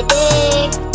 it big.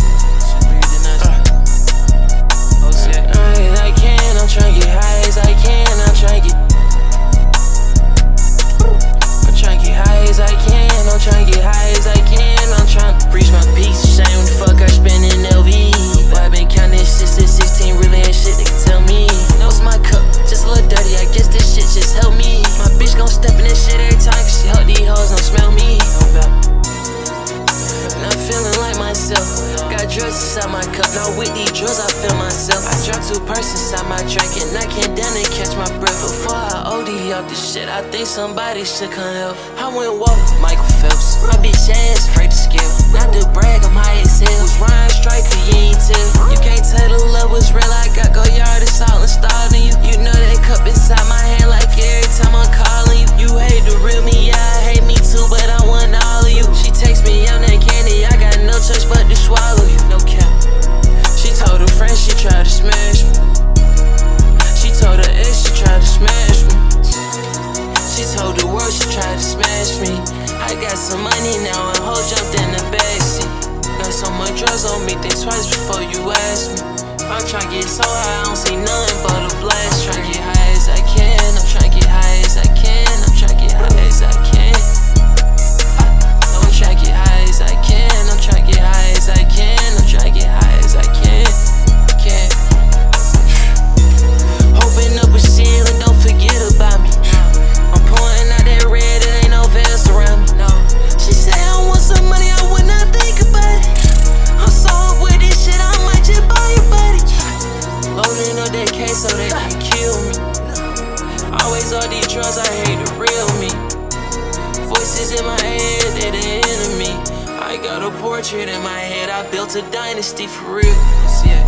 With these drugs, I feel myself. I drop two persons inside my drink and I can't down and catch my breath. Before I OD off this shit, I think somebody should come help. I went walk Michael Phelps. My bitch ass afraid to scale. Not to brag, tried to smash me. I got some money now and hoe jumped in the backseat. Got so much drugs on me, think twice before you ask me. I'm tryna get so high, I don't see nothing but a blast. Tryna get high drugs, I hate the real me. Voices in my head, they the enemy. I got a portrait in my head, I built a dynasty for real. Yeah.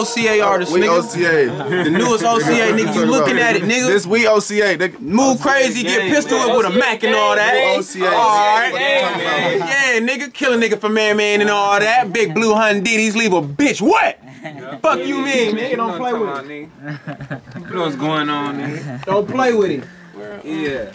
OCA uh, artist, We nigga. OCA. The newest OCA, nigga. You looking at it, nigga. This we OCA. They, Move crazy, get pistol whipped with a Mac and all that. OCA. Alright. Yeah. Yeah, nigga, kill a nigga for man man and all that. Big blue Hondities leave a bitch wet. Fuck you mean, nigga. Don't play with it. You know what's going on, nigga. Don't play with it. Yeah.